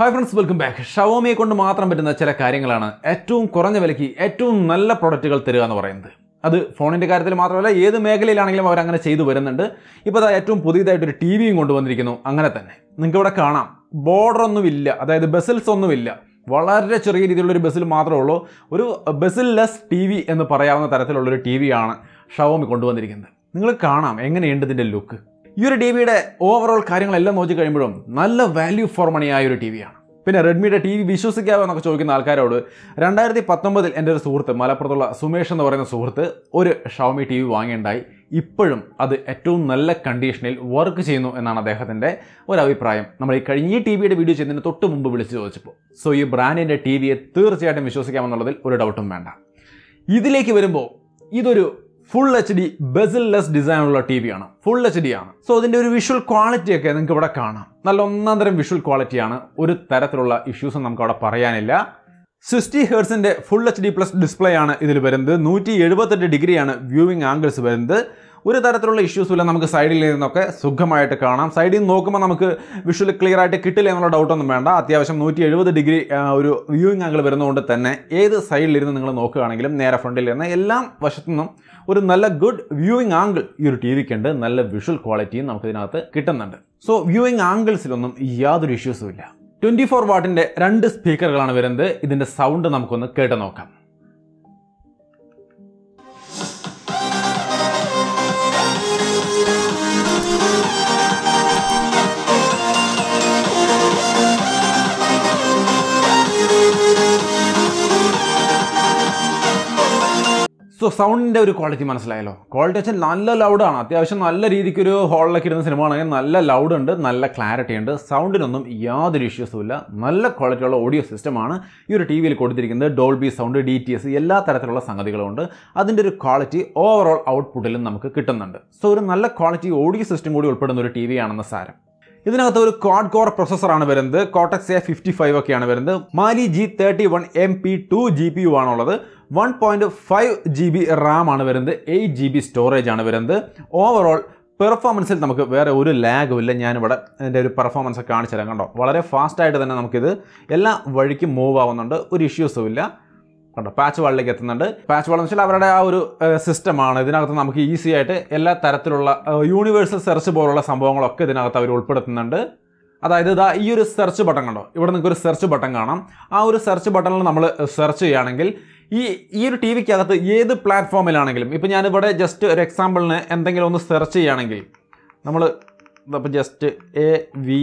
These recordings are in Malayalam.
ഹായ് ഫ്രണ്ട്സ് വെൽക്കം ബാക്ക് ഷവോമിയെ കൊണ്ട് മാത്രം പറ്റുന്ന ചില കാര്യങ്ങളാണ് ഏറ്റവും കുറഞ്ഞ വിലയ്ക്ക് ഏറ്റവും നല്ല പ്രൊഡക്റ്റുകൾ തരിക എന്ന് പറയുന്നത്. അത് ഫോണിന്റെ കാര്യത്തിൽ മാത്രമല്ല ഏത് മേഖലയിലാണെങ്കിലും അവരങ്ങനെ ചെയ്തു വരുന്നുണ്ട്. ഇപ്പോൾ അതാ ഏറ്റവും പുതിയതായിട്ടൊരു ടി വിയും കൊണ്ടുവന്നിരിക്കുന്നു. അങ്ങനെ തന്നെ. നിങ്ങൾക്ക് ഇവിടെ കാണാം. ബോർഡർ ഒന്നുമില്ല. അതായത് ബെസിൽസ് ഒന്നുമില്ല. വളരെ ചെറിയ രീതിയിലുള്ളൊരു ബസ്സിൽ മാത്രമേ ഉള്ളൂ. ഒരു ബസ്സിൽ ലെസ് ടി വി എന്ന് പറയാവുന്ന തരത്തിലുള്ളൊരു ടി വിയാണ് ഷവോമി കൊണ്ടുവന്നിരിക്കുന്നത്. നിങ്ങൾ കാണാം. എങ്ങനെയുണ്ട് ഇതിന്റെ ലുക്ക് ഈ ഒരു ടി വിയുടെ ഓവറോൾ കാര്യങ്ങളെല്ലാം നോക്കി കഴിയുമ്പോഴും നല്ല വാല്യൂ ഫോർ മണി ഒരു ടി വിയാണ് പിന്നെ റെഡ്മിയുടെ ടി വി വിശ്വസിക്കാവോ എന്നൊക്കെ ചോദിക്കുന്ന ആൾക്കാരോട് രണ്ടായിരത്തി പത്തൊമ്പതിൽ എന്റെ ഒരു സുഹൃത്ത് മലപ്പുറത്തുള്ള സുമേഷ് എന്ന് പറയുന്ന സുഹൃത്ത് ഒരു ഷവമി ടി വി വാങ്ങിയുണ്ടായി. ഇപ്പോഴും അത് ഏറ്റവും നല്ല കണ്ടീഷനിൽ വർക്ക് ചെയ്യുന്നു എന്നാണ് അദ്ദേഹത്തിന്റെ ഒരു അഭിപ്രായം. നമ്മൾ ഈ കഴിഞ്ഞ ഈ ടി വിയുടെ വീഡിയോ ചെയ്യുന്നതിന് തൊട്ട് മുമ്പ് വിളിച്ച് ചോദിച്ചപ്പോൾ. സോ ഈ ബ്രാൻഡിന്റെ ടി വിയെ തീർച്ചയായിട്ടും വിശ്വസിക്കാമെന്നുള്ളതിൽ ഒരു ഡൗട്ടും വേണ്ട. ഇതിലേക്ക് വരുമ്പോൾ ഇതൊരു ഫുൾ എച്ച് ഡി ബെസിൽലെസ് ഉള്ള ടി വി ആണ്. ഫുൾ എച്ച് ഡി ആണ്. സോ അതിന്റെ ഒരു വിഷ്വൽ ക്വാളിറ്റി ഒക്കെ നിങ്ങൾക്ക് ഇവിടെ കാണാം. നല്ല ഒന്നാം തരം വിഷ്വൽ ക്വാളിറ്റിയാണ് ഒരു തരത്തിലുള്ള ഇഷ്യൂസും നമുക്ക് അവിടെ പറയാനില്ല. Sixty ഹേർട്സിന്റെ full H D plus display ആണ് ഇതിൽ വരുന്നത്. നൂറ്റി എഴുപത്തെട്ട് ഡിഗ്രിയാണ് വ്യൂവിംഗ് ആംഗിൾസ് വരുന്നത്. ഒരു തരത്തിലുള്ള ഇഷ്യൂസും ഇല്ല. നമുക്ക് സൈഡിൽ നിന്നൊക്കെ സുഖമായിട്ട് കാണാം. സൈഡിൽ നിന്ന് നോക്കുമ്പോൾ നമുക്ക് വിഷ്വൽ ക്ലിയർ ആയിട്ട് കിട്ടില്ല എന്നുള്ള ഡൗട്ടൊന്നും വേണ്ട. അത്യാവശ്യം നൂറ്റി എഴുപത് ഡിഗ്രി ഒരു വ്യൂയിങ് ആംഗിൾ വരുന്നതുകൊണ്ട് തന്നെ ഏത് സൈഡിലിരുന്ന് നിങ്ങൾ നോക്കുകയാണെങ്കിലും നേരെ ഫ്രണ്ടിൽ ഇരുന്ന് എല്ലാ വശത്തു നിന്നും ഒരു നല്ല ഗുഡ് വ്യൂയിങ് ആംഗിൾ ഈ ഒരു ടി വിക്ക് ഉണ്ട്. നല്ല വിഷ്വൽ ക്വാളിറ്റിയും നമുക്ക് ഇതിനകത്ത് കിട്ടുന്നുണ്ട്. സോ വ്യൂയിങ് ആംഗിൾസിലൊന്നും യാതൊരു ഇഷ്യൂസും ഇല്ല. ട്വന്റി ഫോർ വാട്ടിന്റെ രണ്ട് സ്പീക്കറുകളാണ് വരുന്നത്. ഇതിന്റെ സൗണ്ട് നമുക്കൊന്ന് കേട്ട് നോക്കാം. സോ സൗണ്ടിന്റെ ഒരു ക്വാളിറ്റി മനസ്സിലായല്ലോ. ക്വാളിറ്റി വെച്ചാൽ നല്ല ലൗഡാണ് അത്യാവശ്യം നല്ല രീതിക്ക് ഒരു ഹോളിലൊക്കെ ഇരുന്ന സിനിമ ആണെങ്കിൽ നല്ല ലൗഡ് ഉണ്ട് നല്ല ക്ലാരിറ്റി ഉണ്ട്. സൗണ്ടിനൊന്നും യാതൊരു ഇഷ്യൂസും ഇല്ല. നല്ല ക്വാളിറ്റിയുള്ള ഓഡിയോ സിസ്റ്റമാണ് ഈ ഒരു ടി വിയിൽ കൊടുത്തിരിക്കുന്നത്. Dolby sound D T S എല്ലാ തരത്തിലുള്ള സംഗതികളുമുണ്ട് അതിന്റെ ഒരു ക്വാളിറ്റി ഓവറോൾ ഔട്ട്പുട്ടിലും നമുക്ക് കിട്ടുന്നുണ്ട്. സോ ഒരു നല്ല ക്വാളിറ്റി ഓഡിയോ സിസ്റ്റം കൂടി ഉൾപ്പെടുന്ന ഒരു ടി വി ആണെന്ന സാരം. ഇതിനകത്ത് ഒരു ക്വാഡ് കോർ പ്രൊസസ്സറാണ് വരുന്നത്. കോട്ടക്സ് എ ഫിഫ്റ്റി ഫൈവ് ഒക്കെയാണ് വരുന്നത്. Mali G thirty one M P two G P U ആണുള്ളത്. One point five G B RAM ആണ് വരുന്നത്. എയ്റ്റ് ജി ബി സ്റ്റോറേജ് ആണ് വരുന്നത്. ഓവറോൾ പെർഫോമൻസിൽ നമുക്ക് വേറെ ഒരു ലാഗും ഇല്ല. ഞാനിവിടെ എന്റെ ഒരു പെർഫോമൻസ് കാണിച്ചു തരാം കണ്ടോ? വളരെ ഫാസ്റ്റായിട്ട് തന്നെ നമുക്കിത് എല്ലാ വഴിക്കും മൂവ് ആവുന്നുണ്ട്. ഒരു ഇഷ്യൂസും ഇല്ല. കണ്ടോ? പാച്ച് വാളിലേക്ക് എത്തുന്നുണ്ട്. പാച്ച് വാൾ എന്ന് വെച്ചാൽ അവരുടെ ആ ഒരു സിസ്റ്റമാണ് ഇതിനകത്ത് നമുക്ക് ഈസി ആയിട്ട് എല്ലാ തരത്തിലുള്ള യൂണിവേഴ്സൽ സെർച്ച് പോലുള്ള സംഭവങ്ങളൊക്കെ ഇതിനകത്ത് അവർ ഉൾപ്പെടുത്തുന്നുണ്ട്. അതായത് ഇതാ ഈ ഒരു സെർച്ച് ബട്ടൺ കണ്ടോ? ഇവിടെ നിങ്ങൾക്ക് ഒരു സെർച്ച് ബട്ടൺ കാണാം. ആ ഒരു സെർച്ച് ബട്ടണിൽ നമ്മൾ സെർച്ച് ചെയ്യുകയാണെങ്കിൽ ഈ ഈ ഒരു ടി വിക്കകത്ത് ഏത് പ്ലാറ്റ്ഫോമിലാണെങ്കിലും ഇപ്പോൾ ഞാനിവിടെ ജസ്റ്റ് ഒരു എക്സാമ്പിളിന് എന്തെങ്കിലും ഒന്ന് സെർച്ച് ചെയ്യുകയാണെങ്കിൽ നമ്മൾ ഇതപ്പോൾ ജസ്റ്റ് എ വി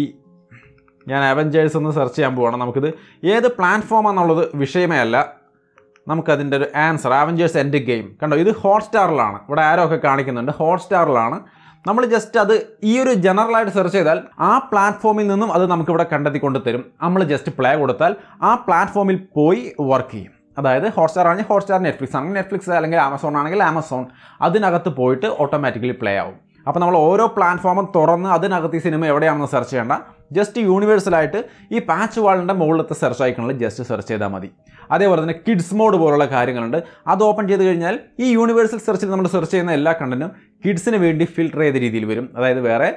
ഞാൻ അവഞ്ചേഴ്സ് ഒന്ന് സെർച്ച് ചെയ്യാൻ പോവാണ്. നമുക്കിത് ഏത് പ്ലാറ്റ്ഫോമാണെന്നുള്ളത് വിഷയമേ അല്ല. നമുക്കതിന്റെ ഒരു ആൻസർ ആവഞ്ചേഴ്സ് എൻഡ് ഗെയിം കണ്ടോ ഇത് ഹോട്ട്സ്റ്റാറിലാണ് ഇവിടെ ആരോ ഒക്കെ കാണിക്കുന്നുണ്ട്? ഹോട്ട്സ്റ്റാറിലാണ് നമ്മൾ ജസ്റ്റ് അത് ഈ ഒരു ജനറലായിട്ട് സെർച്ച് ചെയ്താൽ ആ പ്ലാറ്റ്ഫോമിൽ നിന്നും അത് നമുക്കിവിടെ കണ്ടെത്തിക്കൊണ്ട് തരും നമ്മൾ ജസ്റ്റ് പ്ലേ കൊടുത്താൽ ആ പ്ലാറ്റ്ഫോമിൽ പോയി വർക്ക് ചെയ്യും. അതായത് ഹോട്ട്സ്റ്റാർ ആണെങ്കിൽ ഹോട്ട്സ്റ്റാർ നെറ്റ്ഫ്ലിക്സ് ആണെങ്കിൽ നെറ്റ്ഫ്ലിക്സ് അല്ലെങ്കിൽ ആമസോൺ ആണെങ്കിൽ ആമസോൺ അതിനകത്ത് പോയിട്ട് ഓട്ടോമാറ്റിക്കലി പ്ലേ ആവും. അപ്പോൾ നമ്മൾ ഓരോ പ്ലാറ്റ്ഫോമും തുറന്ന് അതിനകത്ത് ഈ സിനിമ എവിടെയാണെന്ന് സെർച്ച് ചെയ്യേണ്ട. ജസ്റ്റ് യൂണിവേഴ്സലായിട്ട് ഈ പാച്ച് വാളിന്റെ മുകളിലത്തെ സെർച്ച് ഐക്കണിൽ ജസ്റ്റ് സെർച്ച് ചെയ്താൽ മതി. അതേപോലെ തന്നെ കിഡ്സ് മോഡ് പോലുള്ള കാര്യങ്ങളുണ്ട്. അത് ഓപ്പൺ ചെയ്ത് കഴിഞ്ഞാൽ ഈ യൂണിവേഴ്സൽ സെർച്ചിൽ നമ്മൾ സെർച്ച് ചെയ്യുന്ന എല്ലാ കണ്ടന്റും കിഡ്സിന് വേണ്ടി ഫിൽട്ടർ ചെയ്ത രീതിയിൽ വരും. അതായത് വേറെ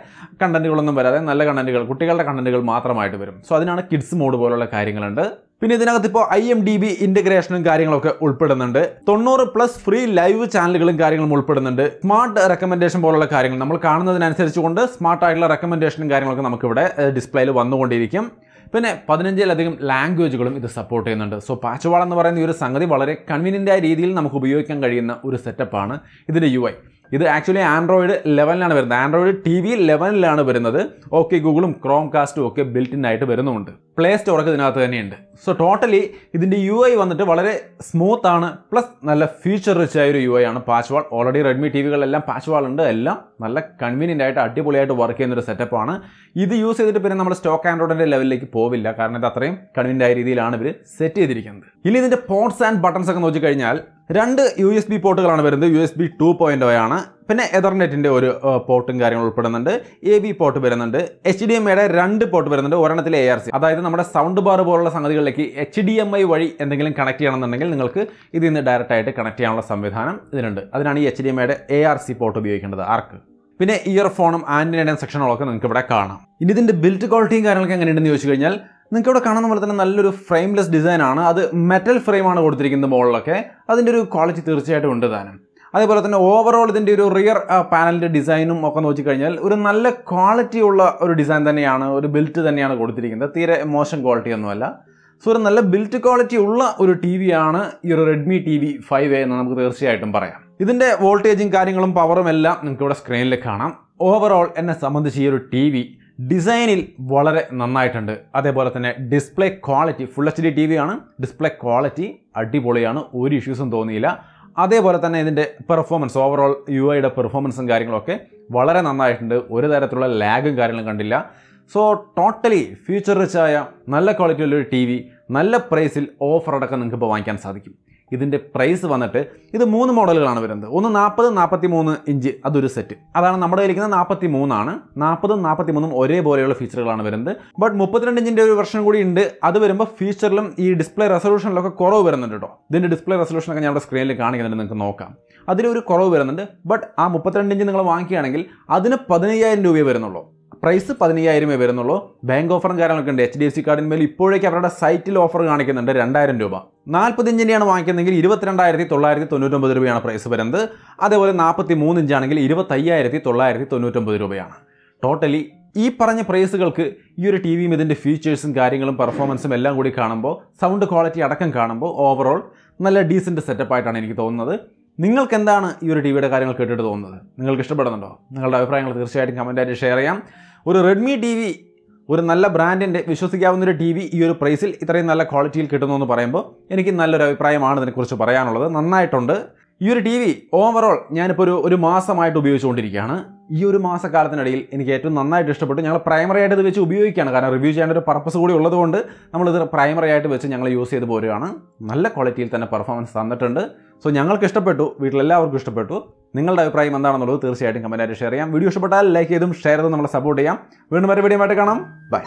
കണ്ടന്റുകളൊന്നും വരാതെ നല്ല കണ്ടന്റുകൾ കുട്ടികളുടെ കണ്ടന്റുകൾ മാത്രമായിട്ട് വരും. സോ അതിനാണ് കിഡ്സ് മോഡ് പോലുള്ള കാര്യങ്ങളുണ്ട്. പിന്നെ ഇതിനകത്ത് ഇപ്പോൾ ഐ എം ഡി ബി ഇന്റഗ്രേഷനും കാര്യങ്ങളൊക്കെ ഉൾപ്പെടുന്നുണ്ട്. തൊണ്ണൂറ് പ്ലസ് ഫ്രീ ലൈവ് ചാനലുകളും കാര്യങ്ങളും ഉൾപ്പെടുന്നുണ്ട്. സ്മാർട്ട് റെക്കമെൻഡേഷൻ പോലുള്ള കാര്യങ്ങൾ നമ്മൾ കാണുന്നതിനനുസരിച്ച് കൊണ്ട് സ്മാർട്ട് ആയിട്ടുള്ള റെക്കമെൻഡേഷനും കാര്യങ്ങളൊക്കെ നമുക്കിവിടെ ഡിസ്പ്ലേയിൽ വന്നുകൊണ്ടിരിക്കും. പിന്നെ പതിനഞ്ചിലധികം ലാംഗ്വേജുകളും ഇത് സപ്പോർട്ട് ചെയ്യുന്നുണ്ട്. സോ പാച്ചവാൾ എന്ന് പറയുന്ന ഈ ഒരു സംഗതി വളരെ കൺവീനിയന്റ് ആയ രീതിയിൽ നമുക്ക് ഉപയോഗിക്കാൻ കഴിയുന്ന ഒരു സെറ്റപ്പാണ് ഇതിന്റെ യു ഐ ഇത് ആക്ച്വലി ആൻഡ്രോയിഡ് ലെവനിലാണ് വരുന്നത്. ആൻഡ്രോയിഡ് ടി വി ലെവനിലാണ് വരുന്നത്. ഓക്കെ ഗൂഗിളും ക്രോം കാസ്റ്റും ഒക്കെ ബിൽറ്റിൻ ആയിട്ട് വരുന്നുമുണ്ട് പ്ലേ സ്റ്റോറൊക്കെ ഇതിനകത്ത് തന്നെയുണ്ട്. സോ ടോട്ടലി ഇതിന്റെ യു ഐ വന്നിട്ട് വളരെ സ്മൂത്ത് ആണ്. പ്ലസ് നല്ല ഫീച്ചർ റിച്ച് ആയ ഒരു യു ഐ ആണ് PatchWall already Redmi T വികളെല്ലാം പാച്ച് വാൾ ഉണ്ട്. എല്ലാം നല്ല കൺവീനിയന്റ് ആയിട്ട് അടിപൊളിയായിട്ട് വർക്ക് ചെയ്യുന്ന ഒരു സെറ്റപ്പാണ് ഇത് യൂസ് ചെയ്തിട്ട് പിന്നെ നമ്മൾ സ്റ്റോക്ക് ആൻഡ്രോയിഡിന്റെ ലെവലിലേക്ക് പോവില്ല. കാരണം ഇത് അത്രയും കൺവീനിയന്റ് ആയ രീതിയിലാണ് ഇവർ സെറ്റ് ചെയ്തിരിക്കുന്നത്. ഇനി ഇതിന്റെ പോർട്സ് ആൻഡ് ബട്ടൺസ് ഒക്കെ നോക്കിക്കഴിഞ്ഞാൽ രണ്ട് യു എസ് ബി പോർട്ടുകളാണ് വരുന്നത്. U S B two point ആണ്. പിന്നെ എതർനെറ്റിന്റെ ഒരു പോർട്ടും കാര്യങ്ങളും ഉൾപ്പെടുന്നുണ്ട്. എ ബി പോർട്ട് വരുന്നുണ്ട്. എച്ച് ഡി എം ഐയുടെ രണ്ട് പോർട്ട് വരുന്നുണ്ട്. ഒരെണ്ണത്തിൽ എ ആർ സി അതായത് നമ്മുടെ സൗണ്ട് ബാർ പോലുള്ള സംഗതികളിലേക്ക് എച്ച് ഡി എം ഐ വഴി എന്തെങ്കിലും കണക്ട് ചെയ്യണമെന്നുണ്ടെങ്കിൽ നിങ്ങൾക്ക് ഇതിൽ നിന്ന് ഡയറക്റ്റ് ആയിട്ട് കണക്ട് ചെയ്യാനുള്ള സംവിധാനം ഇതിനുണ്ട് അതിനാണ് ഈ എച്ച് ഡി എം ഐയുടെ എ ആർ സി പോർട്ട് ഉപയോഗിക്കേണ്ടത്. ആർക്ക്? പിന്നെ ഇയർഫോണും ആന്റിനയുടെയും സെക്ഷനുകളൊക്കെ നിങ്ങൾക്ക് ഇവിടെ കാണാം. ഇനി ഇതിന്റെ ബിൽറ്റ് ക്വാളിറ്റിയും കാര്യങ്ങളൊക്കെ എങ്ങനെയുണ്ടെന്ന് ചോദിച്ചു കഴിഞ്ഞാൽ നിങ്ങൾക്ക് ഇവിടെ കാണുന്ന പോലെ തന്നെ നല്ലൊരു ഫ്രെയിംലെസ് ഡിസൈനാണ് അത് മെറ്റൽ ഫ്രെയിമാണ് കൊടുത്തിരിക്കുന്നത് മുകളിലൊക്കെ. അതിന്റെ ഒരു ക്വാളിറ്റി തീർച്ചയായിട്ടും ഉണ്ട് താനും. അതേപോലെ തന്നെ ഓവറോൾ ഇതിന്റെ ഒരു റിയർ പാനലിന്റെ ഡിസൈനും ഒക്കെ നോക്കിക്കഴിഞ്ഞാൽ ഒരു നല്ല ക്വാളിറ്റി ഉള്ള ഒരു ഡിസൈൻ തന്നെയാണ് ഒരു ബിൽറ്റ് തന്നെയാണ് കൊടുത്തിരിക്കുന്നത്. തീരെ മോശം ക്വാളിറ്റി ഒന്നുമല്ല. സോ ഒരു നല്ല ബിൽറ്റ് ക്വാളിറ്റി ഉള്ള ഒരു ടി വി ആണ് ഈ ഒരു Redmi T V five A എന്ന് നമുക്ക് തീർച്ചയായിട്ടും പറയാം. ഇതിന്റെ വോൾട്ടേജും കാര്യങ്ങളും പവറും എല്ലാം നിങ്ങൾക്ക് ഇവിടെ സ്ക്രീനിൽ കാണാം. ഓവറോൾ എന്നെ സംബന്ധിച്ച് ഈ ഒരു ടി വി ഡിസൈനിൽ വളരെ നന്നായിട്ടുണ്ട്. അതേപോലെ തന്നെ display quality full H D T V ആണ്. ഡിസ്പ്ലേ ക്വാളിറ്റി അടിപൊളിയാണ്. ഒരു ഇഷ്യൂസും തോന്നിയില്ല. അതേപോലെ തന്നെ ഇതിന്റെ പെർഫോമൻസ് ഓവറോൾ യു ഐയുടെ പെർഫോമൻസും കാര്യങ്ങളൊക്കെ വളരെ നന്നായിട്ടുണ്ട്. ഒരു തരത്തിലുള്ള ലാഗും കാര്യങ്ങളും കണ്ടില്ല. സോ ടോട്ടലി ഫ്യൂച്ചർ റിച്ച് ആയ നല്ല ക്വാളിറ്റിയുള്ളൊരു ടി വി നല്ല പ്രൈസിൽ ഓഫർ അടക്കം നിങ്ങൾക്ക് ഇപ്പോൾ വാങ്ങിക്കാൻ സാധിക്കും. ഇതിന്റെ പ്രൈസ് വന്നിട്ട് ഇത് മൂന്ന് മോഡലുകളാണ് വരുന്നത്. ഒന്ന് നാൽപ്പത് നാൽപ്പത്തി മൂന്ന് ഇഞ്ച് അതൊരു സെറ്റ് അതാണ് നമ്മുടെ ഇരിക്കുന്നത് നാൽപ്പത്തി മൂന്നാണ് നാൽപ്പതും നാൽപ്പത്തി മൂന്നും ഒരേപോലെയുള്ള ഫീച്ചറുകളാണ് വരുന്നത്. ബട്ട് മുപ്പത്തിരണ്ട് ഇഞ്ചിന്റെ ഒരു വെർഷൻ കൂടി ഉണ്ട്. അത് വരുമ്പോൾ ഫീച്ചറിലും ഈ ഡിസ്പ്ലേ റെസൊല്യൂഷനിലൊക്കെ കുറവ് വരുന്നുണ്ട് കേട്ടോ. ഇതിന്റെ ഡിസ്പ്ലേ റെസൊല്യൂഷനൊക്കെ ഞാൻ ഇവിടെ സ്ക്രീനിൽ കാണിക്കുന്നുണ്ട്. നിങ്ങൾക്ക് നോക്കാം. അതിലൊരു കുറവ് വരുന്നുണ്ട്. ബട്ട് ആ മുപ്പത്തിരണ്ട് ഇഞ്ച് നിങ്ങൾ വാങ്ങിക്കുകയാണെങ്കിൽ അതിന് പതിനയ്യായിരം രൂപയെ വരുന്നുള്ളൂ. പ്രൈസ് പതിനയ്യായിരമേ വരുന്നുള്ളൂ. ബാങ്ക് ഓഫറും കാര്യങ്ങളൊക്കെ ഉണ്ട്. എച്ച് ഡി എഫ് സി കാർഡിന്മേൽ ഇപ്പോഴേക്ക് അവരുടെ സൈറ്റിൽ ഓഫർ കാണിക്കുന്നുണ്ട്. രണ്ടായിരം രൂപ. നാൽപ്പത് ഇഞ്ചിന്റെയാണ് വാങ്ങിക്കുന്നതെങ്കിൽ ഇരുപത്തിരണ്ടായിരത്തി തൊള്ളായിരത്തി തൊണ്ണൂറ്റൊമ്പത് രൂപയാണ് പ്രൈസ് വരുന്നത്. അതേപോലെ നാൽപ്പത്തി മൂന്ന് ഇഞ്ചാണെങ്കിൽ ഇരുപത്തയ്യായിരത്തി തൊള്ളായിരത്തി തൊണ്ണൂറ്റൊമ്പത് രൂപയാണ്. ടോട്ടലി ഈ പറഞ്ഞ പ്രൈസുകൾക്ക് ഈ ഒരു ടി വിയും ഇതിന്റെ ഫീച്ചേഴ്സും കാര്യങ്ങളും പെർഫോമൻസും എല്ലാം കൂടി കാണുമ്പോൾ സൗണ്ട് ക്വാളിറ്റി അടക്കം കാണുമ്പോൾ ഓവറോൾ നല്ല ഡീസന്റ് സെറ്റപ്പായിട്ടാണ് എനിക്ക് തോന്നുന്നത്. നിങ്ങൾക്ക് എന്താണ് ഈ ഒരു ടി വിയുടെ കാര്യങ്ങൾ കേട്ടിട്ട് തോന്നുന്നത്? നിങ്ങൾക്ക് ഇഷ്ടപ്പെടുന്നുണ്ടോ? നിങ്ങളുടെ അഭിപ്രായങ്ങൾ തീർച്ചയായിട്ടും കമന്റായിട്ട് ഷെയർ ചെയ്യാം. ഒരു റെഡ്മി ടി വി ഒരു നല്ല ബ്രാൻഡിന്റെ വിശ്വസിക്കാവുന്ന ഒരു ടി വി ഈ ഒരു പ്രൈസിൽ ഇത്രയും നല്ല ക്വാളിറ്റിയിൽ കിട്ടുന്നു എന്ന് പറയുമ്പോൾ എനിക്ക് നല്ലൊരു അഭിപ്രായമാണ് ഇതിനെക്കുറിച്ച് പറയാനുള്ളത്. നന്നായിട്ടുണ്ട്. ഈ ഒരു ടി വി ഓവറോൾ ഞാനിപ്പോൾ ഒരു ഒരു മാസമായിട്ട് ഉപയോഗിച്ചുകൊണ്ടിരിക്കുകയാണ്. ഈ ഒരു മാസക്കാലത്തിനിടയിൽ എനിക്ക് ഏറ്റവും നന്നായിട്ട് ഇഷ്ടപ്പെട്ടു. ഞങ്ങൾ പ്രൈമറി ആയിട്ട് ഇത് വെച്ച് ഉപയോഗിക്കുകയാണ്. കാരണം റിവ്യൂ ചെയ്യേണ്ട ഒരു പർപ്പസ് കൂടി ഉള്ളതുകൊണ്ട് നമ്മളിത് പ്രൈമറി ആയിട്ട് വെച്ച് ഞങ്ങൾ യൂസ് ചെയ്ത് പോരുകയാണ്. നല്ല ക്വാളിറ്റിയിൽ തന്നെ പെർഫോമൻസ് തന്നിട്ടുണ്ട്. സോ ഞങ്ങൾക്ക് ഇഷ്ടപ്പെട്ടു. വീട്ടിലെല്ലാവർക്കും ഇഷ്ടപ്പെട്ടു. നിങ്ങളുടെ അഭിപ്രായം എന്താണെന്നുള്ളത് തീർച്ചയായിട്ടും കമന്റായിട്ട് ഷെയർ ചെയ്യാം. വീഡിയോ ഇഷ്ടപ്പെട്ടാൽ ലൈക്ക് ചെയ്തും ഷെയർ ചെയ്തും നമ്മളെ സപ്പോർട്ട് ചെയ്യാം. വീണ്ടും വരെ വീഡിയോ ആയിട്ട് കാണാം. ബൈ